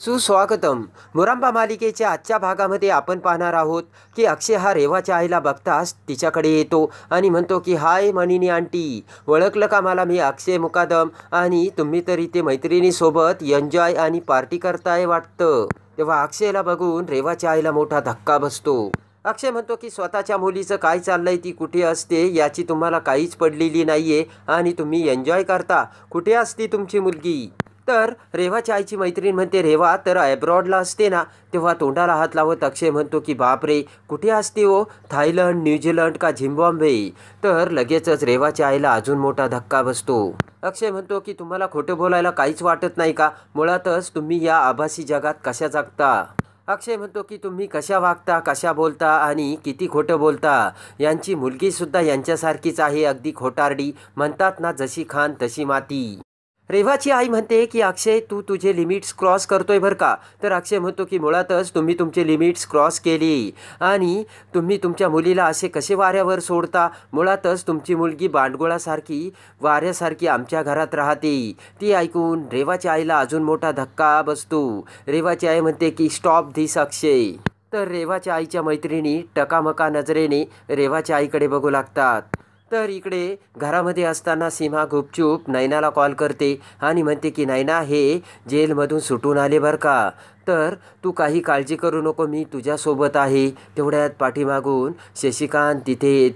सुस्वागतम. मुरांबा मालिकेच्या आजच्या भागामध्ये आपण पाहणार आहोत की अक्षय हा रेवाच्या आईला बघताच तिच्याकडे येतो आणि म्हणतो की हाय मणिनी आंटी ओळखलं का मला मी अक्षय मुकादम? आणि तुम्ही तर इथे मैत्रिणीसोबत एन्जॉय आणि पार्टी करताय वाटतं. तेव्हा अक्षयला बघून रेवाच्या आईला मोठा धक्का बसतो. अक्षय म्हणतो की स्वतःच्या मुलीचं काय चाललंय? ती कुठे असते? याची तुम्हाला काहीच पडलेली नाहीये आणि तुम्ही एन्जॉय करता. कुठे असते तुमची मुलगी? तर रेवाच्या आईची मैत्रीण म्हणते रेवा तर अब्रॉडला असते ना. तेव्हा तोंडाला हात लावत अक्षय म्हणतो की बापरे कुठे असते हो? थायलंड न्यूझीलंड का झिम्बॉम्बे तर लगेचच रेवाच्या आईला अजून मोठा धक्का बसतो. अक्षय म्हणतो की तुम्हाला खोटं बोलायला काहीच वाटत नाही का? मुळातच तुम्ही या आभासी जगात कशा जगता? अक्षय म्हणतो की तुम्ही कशा वागता कशा बोलता आणि किती खोटं बोलता? यांची मुलगीसुद्धा यांच्यासारखीच आहे अगदी खोटारडी. म्हणतात ना जशी खान तशी माती. रेवाची आई म्हणते की अक्षय तू तुझे लिमिट्स क्रॉस करतोय बरं का? तर अक्षय म्हणतो की मुळातच तुम्ही तुमचे लिमिट्स क्रॉस केली आणि तुम्ही तुमच्या मुलीला असे कसे वाऱ्यावर सोडता? मुळातच तुमची मुलगी बांडगोळासारखी वाऱ्यासारखी आमच्या घरात राहते. ती ऐकून रेवाच्या आईला अजून मोठा धक्का बसतो. रेवाची आई म्हणते की स्टॉप धिस अक्षय. तर रेवाच्या आईच्या मैत्रिणी टकामका नजरेने रेवाच्या आईकडे बघू लागतात. तर इकडे घरामध्ये असताना सीमा गुपचूप नैनाला कॉल करते आणि म्हणते की नैना हे जेलमधून सुटून आले बरं का? तर तू काही काळजी करू नको मी तुझ्यासोबत आहे. तेवढ्यात पाठीमागून शशिकांत तिथे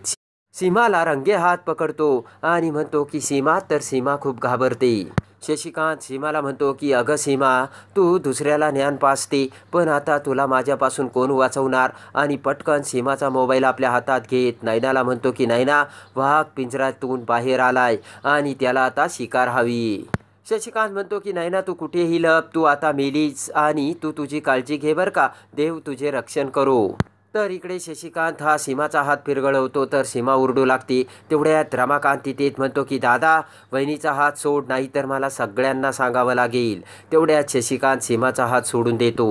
सीमाला रंगे हात पकडतो आणि म्हणतो की सीमा तर सीमा खूप घाबरते. शशिकांत सीमाला म्हणतो की अगं सीमा तू दुसऱ्याला ज्ञान पासते पण आता तुला माझ्यापासून कोण वाचवणार? आणि पटकन सीमाचा मोबाईल आपल्या हातात घेत नैनाला म्हणतो की नैना वाघ पिंजऱ्यातून बाहेर आलाय आणि त्याला आता शिकार हवी. शशिकांत म्हणतो की नैना तू कुठेही लप तू आता मेलीच आणि तू तुझी काळजी घे बरं का. देव तुझे रक्षण करो. तर इकडे शशिकांत हा सीमाचा हात फिरगळवतो तर सीमा उरडू लागते. तेवढ्यात रमाकांत तिथे म्हणतो की दादा वहिनीचा हात सोड नाही तर मला सगळ्यांना सांगावं लागेल. तेवढ्यात शशिकांत सीमाचा हात सोडून देतो.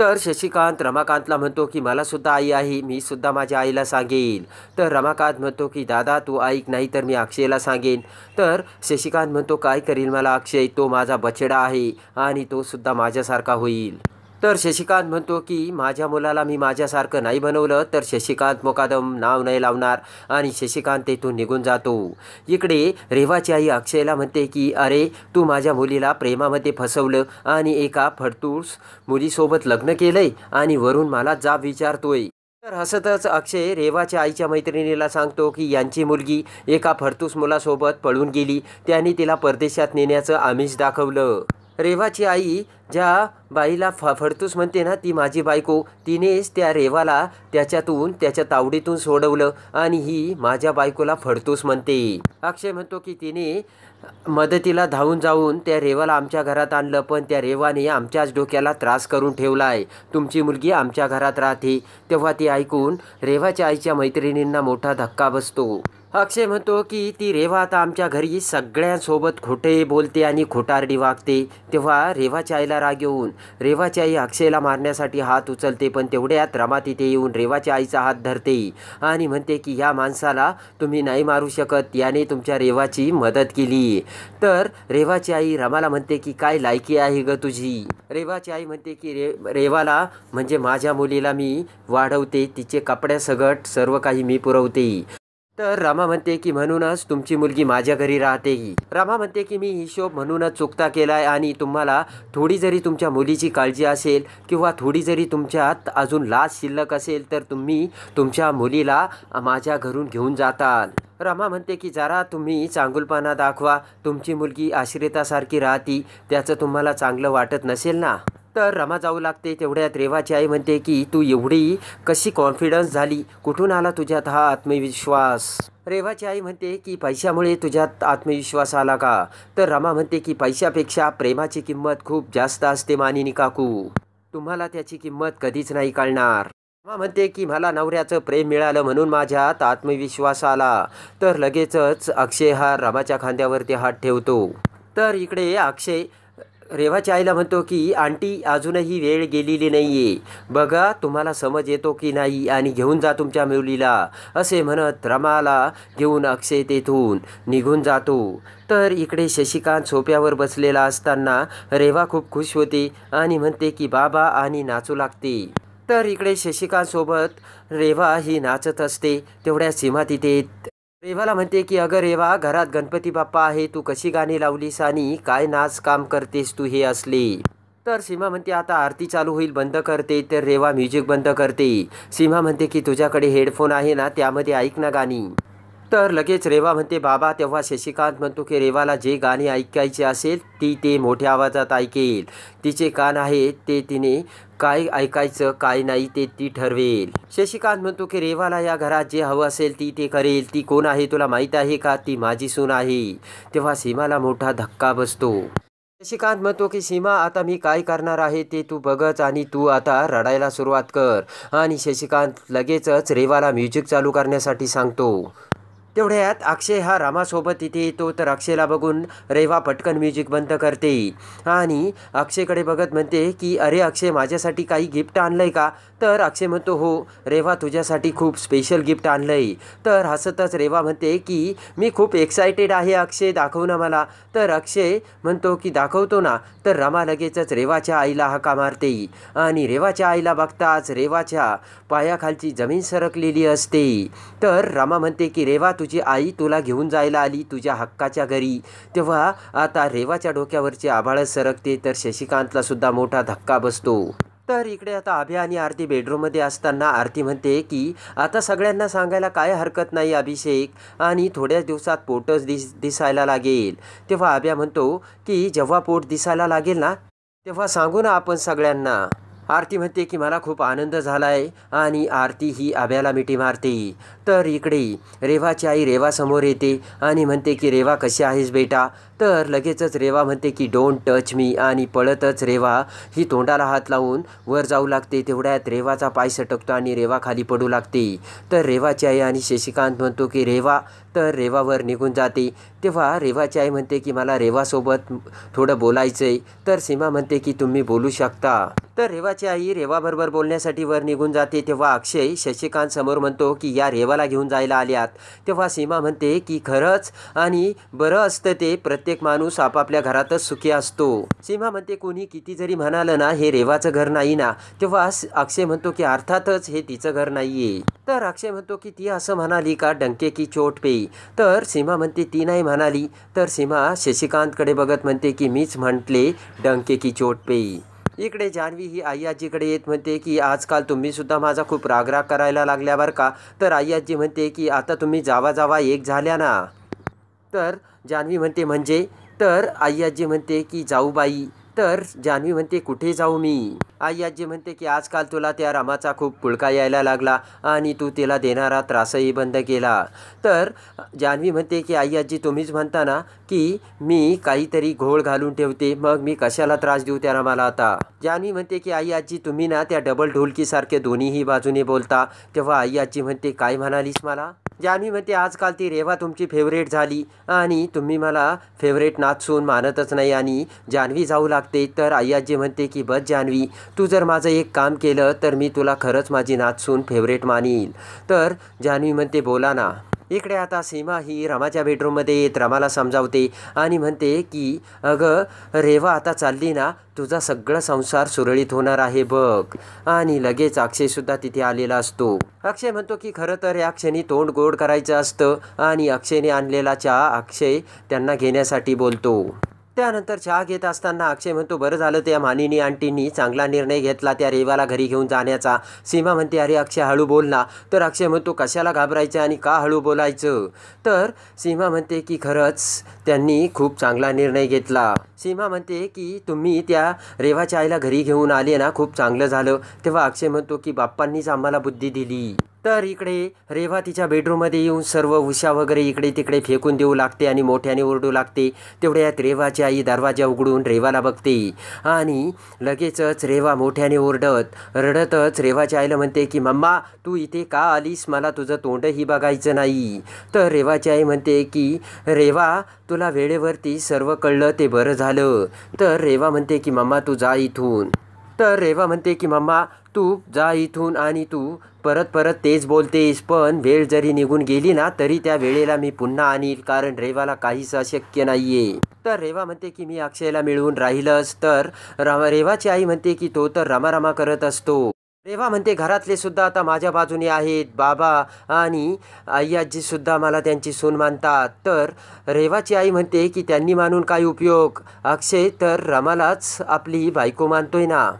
तर शशिकांत रमाकांतला म्हणतो की मला सुद्धा आई आहे मी सुद्धा माझ्या आईला सांगेन तर रमाकांत म्हणतो की दादा तू ऐक नाही तर मी अक्षयला सांगेन. तर शशिकांत म्हणतो काय करील मला अक्षय? तो माझा बछडा आहे आणि तो सुद्धा माझ्यासारखा होईल. तर शशिकांत म्हणतो की माझ्या मुलाला मी माझ्यासारखं नाही बनवलं तर शशिकांत मोकादम नाव नाही लावणार आणि शशिकांत तेथून निघून जातो. इकडे रेवाची आई अक्षयला म्हणते की अरे तू माझ्या मुलीला प्रेमामध्ये फसवलं आणि एका फडतूस मुलीसोबत लग्न केलंय आणि वरून मला जाब विचारतोय. तर हसतच अक्षय रेवाच्या आईच्या मैत्रिणीला सांगतो की यांची मुलगी एका फडतूस मुलासोबत पळून गेली. त्यांनी तिला परदेशात नेण्याचं आमिष दाखवलं. रेवाची आई ज्या बाईला फ फडतूस म्हणते ना ती माझी बायको तिनेच त्या रेवाला त्याच्यातून त्याच्या तावडीतून सोडवलं आणि ही माझ्या बायकोला फडतूस म्हणते. अक्षय म्हणतो की तिने मदतीला धावून जाऊन त्या रेवाला आमच्या घरात आणलं पण त्या रेवाने आमच्याच डोक्याला त्रास करून ठेवला आहे तुमची मुलगी आमच्या घरात राहते. तेव्हा ती ऐकून रेवाच्या आईच्या मैत्रिणींना मोठा धक्का बसतो. अक्षय म्हणतो की ती रेवा आता आमच्या घरी सगळ्यांसोबत खोटे बोलते आणि खोटारडी वागते. तेव्हा रेवाच्या आईला राग येऊन रेवाची आई अक्षयला मारण्यासाठी हात उचलते पण तेवढ्यात रमा तिथे येऊन रेवाच्या आईचा हात धरते आणि म्हणते की ह्या माणसाला तुम्ही नाही मारू शकत याने तुमच्या रेवाची मदत केली. तर रेवाची आई रमाला म्हणते की काय लायकी आहे ग तुझी? रेवाची आई म्हणते की रे रेवाला म्हणजे माझ्या मुलीला मी वाढवते तिचे कपड्यासगट सर्व काही मी पुरवते. तर रमा म्हणते की म्हणूनच तुमची मुलगी माझ्या घरी राहते ही. रमा म्हणते की मी हिशोब म्हणूनच चुकता केलाय आणि तुम्हाला थोडी जरी तुमच्या मुलीची काळजी असेल किंवा थोडी जरी तुमच्यात अजून लाज शिल्लक असेल तर तुम्ही तुमच्या मुलीला माझ्या घरून घेऊन जाताल. रमा म्हणते की जरा तुम्ही चांगुलपणा दाखवा. तुमची मुलगी आश्रितासारखी राहती. त्याचं तुम्हाला चांगलं वाटत नसेल ना? तर रमा जाऊ लागते. तेवढ्यात रेवाची आई म्हणते की तू एवढी कशी कॉन्फिडन्स झाली? कुठून आला तुझ्यात हा आत्मविश्वास? रेवाची आई म्हणते की पैशामुळे तुझ्यात आत्मविश्वास आला का? तर रमा म्हणते की पैशापेक्षा प्रेमाची किंमत खूप जास्त असते मानिनी काकू. तुम्हाला त्याची किंमत कधीच नाही कळणार. रमा म्हणते की मला नवऱ्याचं प्रेम मिळालं म्हणून माझ्यात आत्मविश्वास आला. तर लगेचच अक्षय हा रमाच्या खांद्यावरती हात ठेवतो. तर इकडे अक्षय रेवाच्या आईला म्हणतो की आंटी अजूनही वेळ गेलेली नाही आहे बघा तुम्हाला समज येतो की नाही आणि घेऊन जा तुमच्या मुलीला. असे म्हणत रमाला घेऊन अक्षय तेथून निघून जातो. तर इकडे शशिकांत सोप्यावर बसलेला असताना रेवा खूप खुश होते आणि म्हणते की बाबा आणि नाचू लागते. तर इकडे शशिकांतसोबत रेवा ही नाचत असते तेवढ्या सीमा तिथे रेवाला म्हणते की अगं रेवा घरात गणपती बाप्पा आहे तू कशी गाणी लावलीस आणि काय नाच काम करतेस तू हे असले? तर सीमा म्हणते आता आरती चालू होईल बंद करते. तर रेवा म्युझिक बंद करते. सीमा म्हणते की तुझ्याकडे हेडफोन आहे ना त्यामध्ये ऐक ना गाणी. तर लगेच रेवा म्हणते बाबा तेव्हा शशिकांत म्हणतो की रेवाला जे गाणी ऐकायचे असेल ती ते मोठ्या आवाजात ऐकेल. तिचे कान आहे ते तिने काय ऐकायचं काय नाही ते ती ठरवेल. शशिकांत म्हणतो की रेवाला या घरात जे हवं असेल ती ते करेल. ती कोण आहे तुला माहीत आहे का? ती माझी सून आहे. तेव्हा सीमाला मोठा धक्का बसतो. शशिकांत म्हणतो की सीमा आता मी काय करणार आहे ते तू बघच आणि तू आता रडायला सुरुवात कर. आणि शशिकांत लगेचच रेवाला म्युझिक चालू करण्यासाठी सांगतो. तेवढ्यात अक्षय हा रामासोबत इथे येतो तर अक्षयला बघून रेवा पटकन म्युझिक बंद करते. आणि अक्षयकडे बघत म्हणते की अरे अक्षय माझ्यासाठी काही गिफ्ट आणलंय का? तर अक्षय म्हणतो हो रेवा तुझ्यासाठी खूप स्पेशल गिफ्ट आणलंय. तर हसतच रेवा म्हणते की मी खूप एक्सायटेड आहे अक्षय दाखव ना मला. तर अक्षय म्हणतो की दाखवतो ना. तर रमा लगेचच रेवाच्या आईला हाका मारते. आणि रेवाच्या आईला बघताच रेवाच्या पायाखालची जमीन सरकलेली असते. तर रमा म्हणते की रेवा तुझी आई तुला घेऊन जायला आली तुझ्या हक्काच्या घरी. तेव्हा आता रेवाच्या डोक्यावरचे आभाळच सरकते तर शशिकांतला सुद्धा मोठा धक्का बसतो. तर इकडे आता अभ्या आणि आरती बेडरूममध्ये असताना आरती म्हणते की आता सगळ्यांना सांगायला काय हरकत नाही अभिषेक? आणि थोड्याच दिवसात पोटच दिस दिसायला लागेल. तेव्हा अभ्या म्हणतो की जेव्हा पोट दिसायला लागेल ना तेव्हा सांगू ना आपण सगळ्यांना. आरती म्हणते की मला खूप आनंद झाला आहे आणि आरती ही अभ्याला मिठी मारते. तर इकडे रेवाची आई रेवासमोर येते आणि म्हणते की रेवा कशी आहेस बेटा? तर लगेचच रेवा म्हणते की डोंट टच मी आणि पळतच रेवा ही तोंडाला हात लावून वर जाऊ लागते. तेवढ्यात रेवाचा पाय सटकतो आणि रेवा खाली पडू लागते. तर रेवाची आई आणि शशिकांत म्हणतो की रेवा. तर रेवावर निघून जाते. तेव्हा रेवाची आई म्हणते की मला रेवासोबत थोडं बोलायचं आहे तर सीमा म्हणते की तुम्ही बोलू शकता. तर रेवाची आई रेवाबरोबर बोलण्यासाठी वर निघून जाते. तेव्हा अक्षय शशिकांत समोर म्हणतो की या रेवाला घेऊन जायला आल्यात. तेव्हा सीमा म्हणते की खरंच आणि बरं असतं ते प्रत्येक माणूस आपापल्या घरातच सुखी असतो. सीमा म्हणते कोणी किती जरी म्हणालं ना हे रेवाचं घर नाही ना. तेव्हा अक्षय म्हणतो की अर्थातच हे तिचं घर नाहीये. तर अक्षय म्हणतो की ती असं म्हणाली का डंके की चोट पेई? तर सीमा म्हणते ती नाही म्हणाली. तर सीमा शशिकांतकडे बघत म्हणते की मीच म्हटले डंके की चोट पेई. इकडे जान्हवी ही आई आजीकडे येत म्हणते की आजकाल तुम्हीसुद्धा माझा खूप रागराग करायला लागल्या बरं का? तर आई आजी म्हणते की आता तुम्ही जावा जावा एक झाल्या ना. तर जान्हवी म्हणते म्हणजे? तर आई आजी म्हणते की जाऊ बाई तर जान्हवी म्हणते कुठे जाऊ मी? आई आजी म्हणते की आजकाल तुला त्या रामाचा खूप पुळका यायला लागला आणि तू तिला देणारा त्रासही बंद केला. तर जान्हवी म्हणते की आई आजी तुम्हीच म्हणता ना की मी काहीतरी घोळ घालून ठेवते मग मी कशाला त्रास देऊ त्या रामाला आता? जान्हवी म्हणते की आई आजी तुम्ही ना त्या डबल ढोलकीसारखे दोन्हीही बाजूने बोलता. तेव्हा आई आजी म्हणते काय म्हणालीस मला? जान्हवी म्हणते आजकाल ती रेवा तुमची फेवरेट झाली आणि तुम्ही मला फेवरेट नाचून मानतच नाही आणि जान्हवी जाऊ लागते. तर आई आजी म्हणते की बस जान्हवी तू जर माझं एक काम केलं तर मी तुला खरंच माझी नाचून फेवरेट मानील. तर जान्हवी म्हणते बोला ना इकडे आता सीमा ही रमाच्या बेडरूममध्ये येत रमाला समजावते आणि म्हणते की अगं रेवा आता चालली ना तुझा सगळा संसार सुरळीत होणार आहे बघ. आणि लगेच अक्षयसुद्धा तिथे आलेला असतो. अक्षय म्हणतो की खरं तर या क्षणी तोंड गोड करायचं असतं. आणि अक्षयने आणलेला चहा अक्षय त्यांना घेण्यासाठी बोलतो. त्यानंतर चहा घेत असताना अक्षय म्हणतो बरं झालं त्या मानिनी आंटींनी चांगला निर्णय घेतला त्या रेवाला घरी घेऊन जाण्याचा. सीमा म्हणते अरे अक्षय हळू बोल ना. तर अक्षय म्हणतो कशाला घाबरायचं आणि का हळू बोलायचं? तर सीमा म्हणते की खरंच त्यांनी खूप चांगला निर्णय घेतला. सीमा म्हणते की तुम्ही त्या रेवाच्या आईला घरी घेऊन आले ना खूप चांगलं झालं. तेव्हा अक्षय म्हणतो की बाप्पांनीच आम्हाला बुद्धी दिली. तर इकडे रेवा तिच्या बेडरूममध्ये येऊन सर्व उशा वगैरे इकडे तिकडे फेकून देऊ लागते आणि मोठ्याने ओरडू लागते. तेवढ्यात रेवाची आई दरवाजा उघडून रेवाला बघते. आणि लगेचच रेवा मोठ्याने ओरडत रडतच रेवाच्या आईला म्हणते की मम्मा तू इथे का आलीस? मला तुझं तोंडही बघायचं नाही. तर रेवाची आई म्हणते की रेवा तुला वेळेवरती सर्व कळलं ते बरं झालं. तर रेवा म्हणते की मम्मा तू जा इथून. तर रेवा म्हणते की मम्मा तू जा इथून आणि तू परत परत तेच बोलतेस पण वेळ जरी निघून गेली ना तरी त्या वेळेला मी पुन्हा आणील कारण रेवाला काहीच अशक्य नाही आहे तर रेवा म्हणते की मी अक्षयला मिळवून राहिलंच तर रमा रेवाची आई म्हणते की तो तर रमारमा करत असतो. रेवा म्हणते घरातले सुद्धा आता माझ्या बाजूने आहेत बाबा आणि आई सुद्धा मला त्यांची सून मानतात. तर रेवाची आई म्हणते की त्यांनी मानून काय उपयोग? अक्षय तर रमालाच आपली बायको मानतोय ना.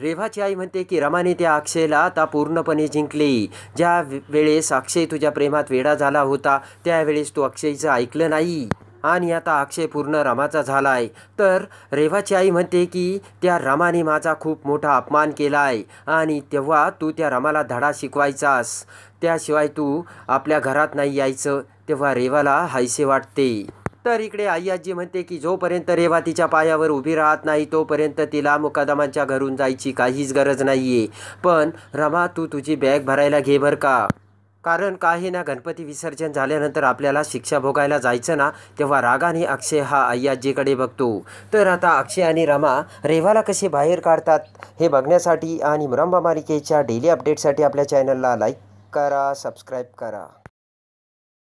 रेवाची आई म्हणते की रमाने त्या अक्षयला आता पूर्णपणे जिंकले. ज्या वेळेस अक्षय तुझ्या प्रेमात वेडा झाला होता त्यावेळेस तू अक्षयचं ऐकलं नाही. आणि आता अक्षय पूर्ण रमाचा झालाय. तर रेवाची आई म्हणते की त्या रमाने माझा खूप मोठा अपमान केलाय. आणि तेव्हा तू त्या रमाला धडा शिकवायचास. त्याशिवाय तू आपल्या घरात नाही यायचं. तेव्हा रेवाला हायसे वाटते. तर इकडे आई आजी म्हणते की जोपर्यंत रेवा तिच्या पायावर उभी राहत नाही तोपर्यंत तिला मुकादमांच्या घरून जायची काहीच गरज नाहीये. पण रमा तू तुझी बॅग भरायला घे बर का? कारण काही ना गणपती विसर्जन झाल्यानंतर आपल्याला शिक्षा भोगायला जायचं ना तेव्हा रागाने अक्षय हा आई आजीकडे बघतो. तर आता अक्षय आणि रमा रेवाला कसे बाहेर काढतात हे बघण्यासाठी आणि मुरंबा मालिकेच्या डेली अपडेटसाठी आपल्या चॅनलला लाईक करा सबस्क्राईब करा.